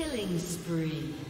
Killing spree.